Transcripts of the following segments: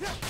Yeah.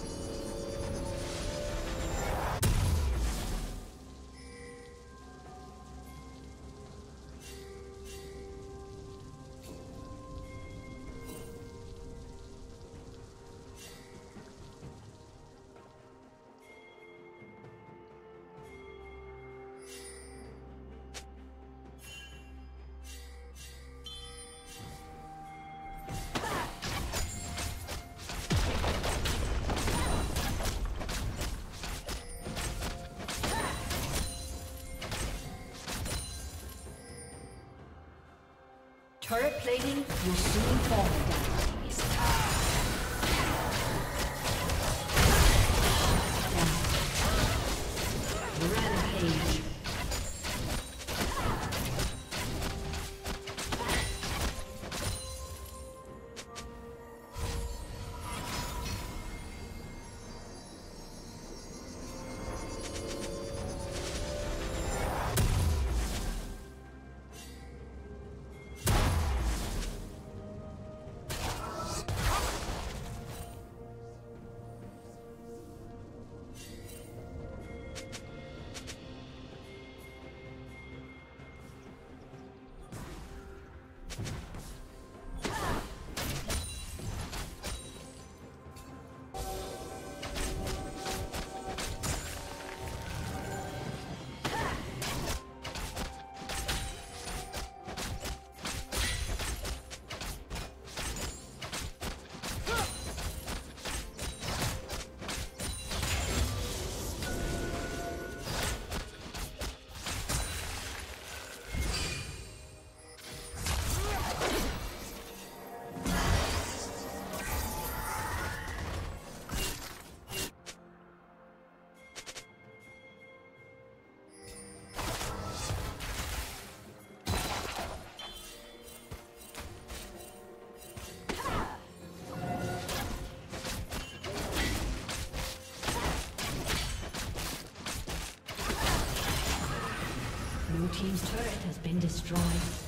Turret plating will soon fall down. Destroyed.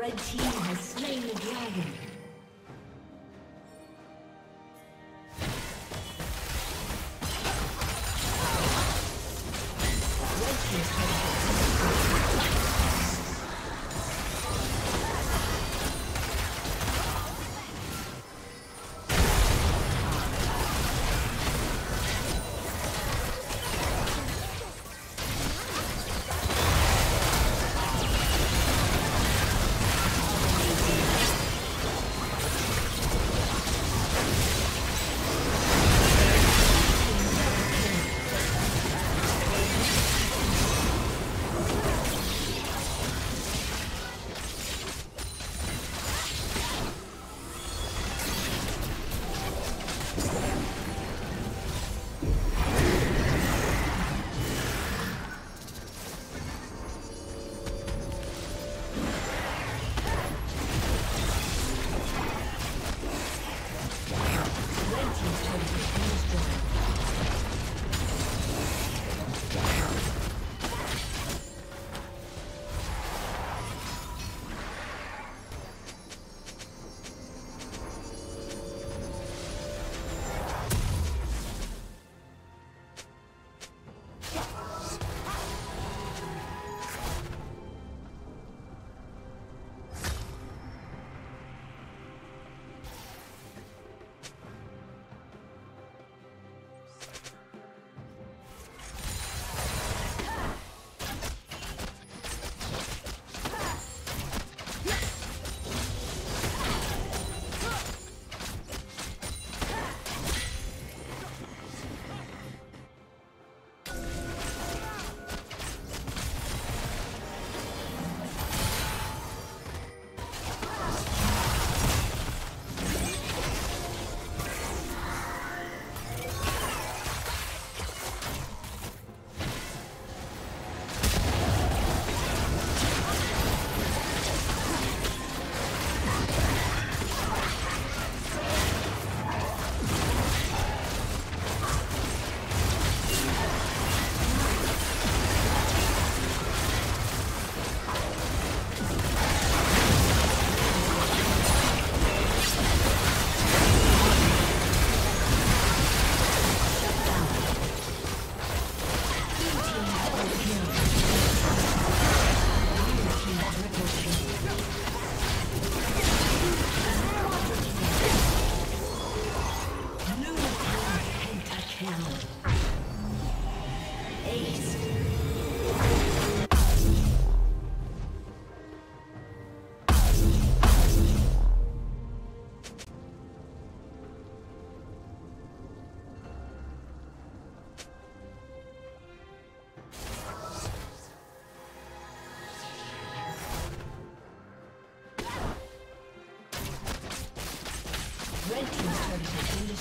Red team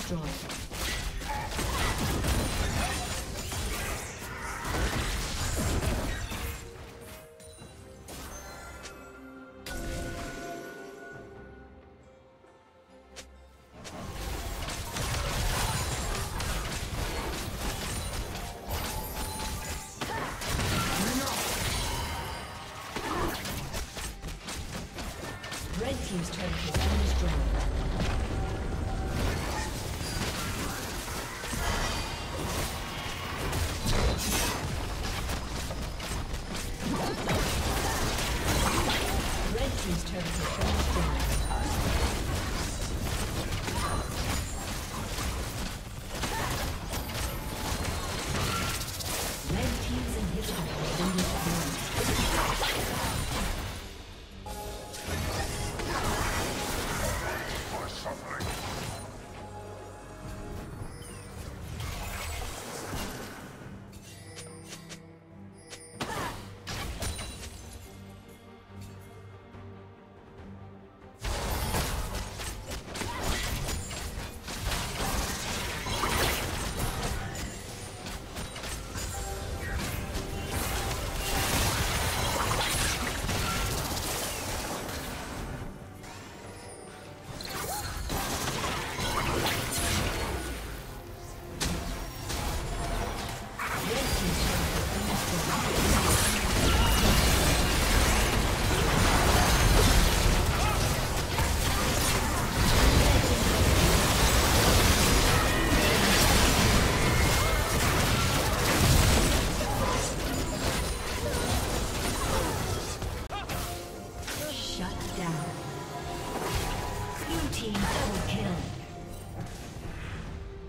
destroyed.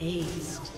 Aced.